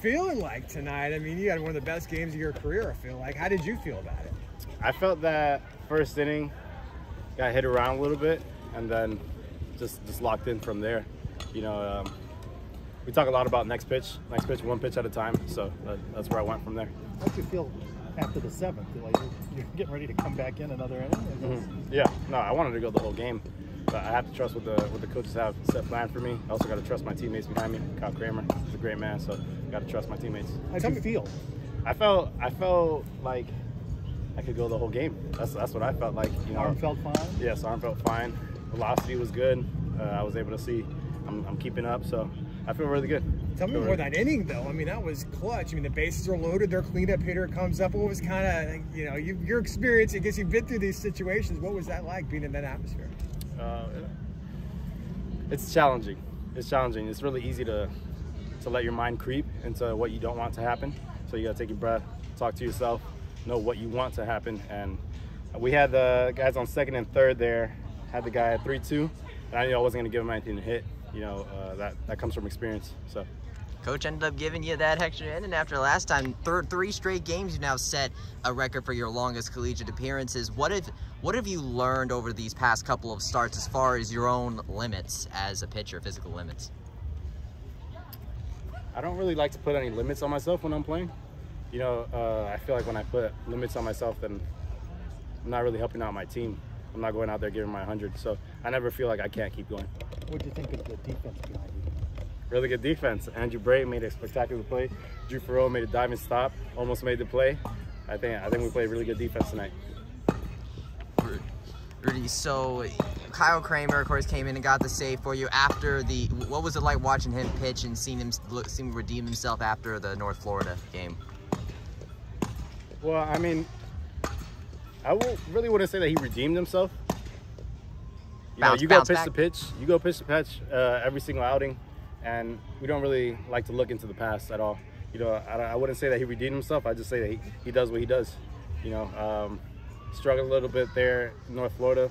feeling like tonight? I mean, you had one of the best games of your career. I feel like. How did you feel about it? I felt that first inning got hit around a little bit, and then just just locked in from there. You know, um, we talk a lot about next pitch, next pitch, one pitch at a time. So that, that's where I went from there. How did you feel after the seventh? Like you're getting ready to come back in another inning? Mm-hmm. Yeah, no, I wanted to go the whole game, but I have to trust what the what the coaches have set plan for me. I also got to trust my teammates behind me. Kyle Kramer is a great man, so got to trust my teammates. How did you feel? I felt I felt like I could go the whole game. That's that's what I felt like. You know, arm felt fine. Yes, arm felt fine. Velocity was good. Uh, I was able to see. I'm, I'm keeping up, so I feel really good. Tell me more that inning though. I mean, that was clutch. I mean, the bases are loaded. Their cleanup hitter comes up. What was kind of, you know, you, your experience? I guess you've been through these situations. What was that like being in that atmosphere? Uh, it's challenging. It's challenging. It's really easy to to let your mind creep into what you don't want to happen. So you got to take your breath, talk to yourself, know what you want to happen. And we had the guys on second and third there. Had the guy at three two, and I knew I wasn't to give him anything to hit. You know, uh, that that comes from experience. So. Coach ended up giving you that extra inning after last time. Third, three straight games, you've now set a record for your longest collegiate appearances. What have what have you learned over these past couple of starts as far as your own limits as a pitcher, physical limits? I don't really like to put any limits on myself when I'm playing. You know, uh, I feel like when I put limits on myself, then I'm not really helping out my team. I'm not going out there giving my 100. So I never feel like I can't keep going. What do you think of the defense behind you? really good defense. Andrew Bray made a spectacular play. Drew Farrell made a diving stop, almost made the play. I think I think we played really good defense tonight. Ruddy, so Kyle Kramer, of course, came in and got the save for you after the. What was it like watching him pitch and seeing him look, seeing him redeem himself after the North Florida game? Well, I mean, I really wouldn't say that he redeemed himself. You bounce, know, you go pitch back. the pitch. You go pitch the pitch uh, every single outing and we don't really like to look into the past at all. You know, I, I wouldn't say that he redeemed himself. I just say that he, he does what he does. You know, um, struggled a little bit there in North Florida.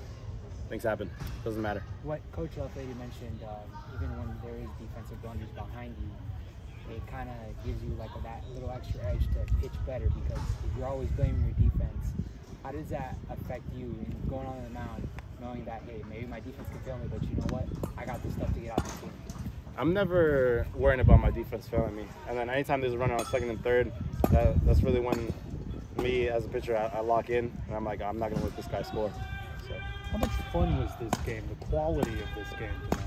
Things happen. Doesn't matter. What Coach Lafayette mentioned, uh, even when there is defensive blunders behind you, it kind of gives you like that little extra edge to pitch better because if you're always blaming your defense, how does that affect you in going on the mound knowing that, hey, maybe my defense can fail me, but you know what? I got this stuff to get out the team. I'm never worrying about my defense failing me. And then anytime there's a runner on second and third, that, that's really when me as a pitcher, I, I, lock in and I'm like, I'm not going to let this guy score. How much fun was this game, the quality of this game tonight?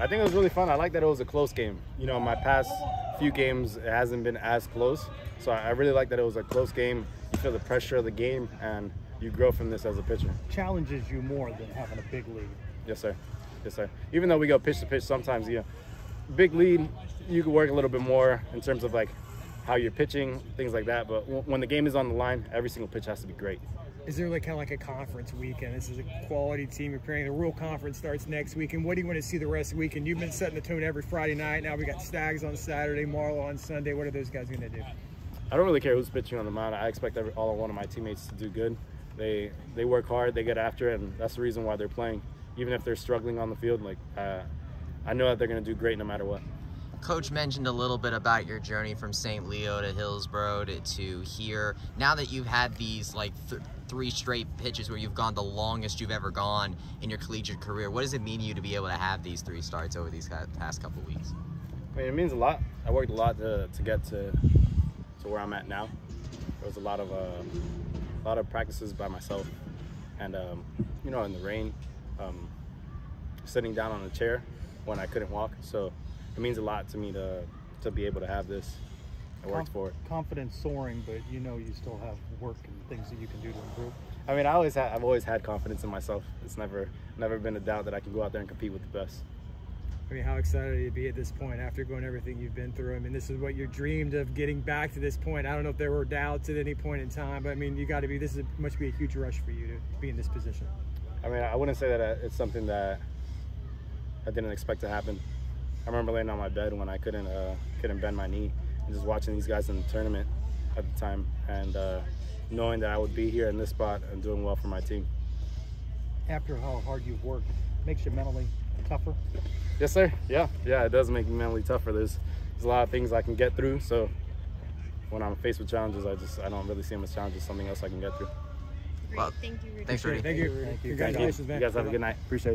I think it was really fun. I like that it was a close game. You know, my past few games, it hasn't been as close. So I really like that it was a close game. You feel the pressure of the game and you grow from this as a pitcher. Challenges you more than having a big lead. Yes, sir. Yes, sir. Even though we go pitch to pitch sometimes, you know, big lead, you can work a little bit more in terms of like how you're pitching, things like that. But when the game is on the line, every single pitch has to be great. Is there like kind of like a conference weekend? This is a quality team you're. The real conference starts next week. And what do you want to see the rest of the weekend? You've been setting the tone every Friday night. Now we got Stags on Saturday, Marlow on Sunday. What are those guys going to do? I don't really care who's pitching on the mound. I expect every, all one of my teammates to do good. They they work hard, they get after it, and that's the reason why they're playing. Even if they're struggling on the field, like uh, I know that they're going to do great no matter what. Coach mentioned a little bit about your journey from St. Leo to Hillsborough to, to here. Now that you've had these like th three straight pitches where you've gone the longest you've ever gone in your collegiate career, what does it mean to you to be able to have these three starts over these past couple weeks? I mean, it means a lot. I worked a lot to, to get to to where I'm at now. There was a lot of uh, a lot of practices by myself, and um, you know, in the rain, um, sitting down on a chair when I couldn't walk. So it means a lot to me to to be able to have this. It works for it. Confidence soaring, but you know you still have work and things that you can do to improve. I mean, I always had, I've always had confidence in myself. It's never never been a doubt that I can go out there and compete with the best. I mean, how excited are you to be at this point after going everything you've been through? I mean, this is what you dreamed of getting back to this point. I don't know if there were doubts at any point in time, but I mean, you got to be. This is, must be a huge rush for you to be in this position. I mean, I wouldn't say that uh, it's something that I didn't expect to happen. I remember laying on my bed when I couldn't uh, couldn't bend my knee and just watching these guys in the tournament at the time and uh, knowing that I would be here in this spot and doing well for my team. After how hard you've worked, makes you mentally tougher? Yes, sir. Yeah, yeah, it does make me mentally tougher. There's there's a lot of things I can get through, so when I'm faced with challenges, I just I don't really see them as challenges. Something else I can get through. Great. Well, Thank you, Ruddy. thanks, Ruddy. Thank you. Thank you. Congratulations, man. You guys have a good night. Appreciate it.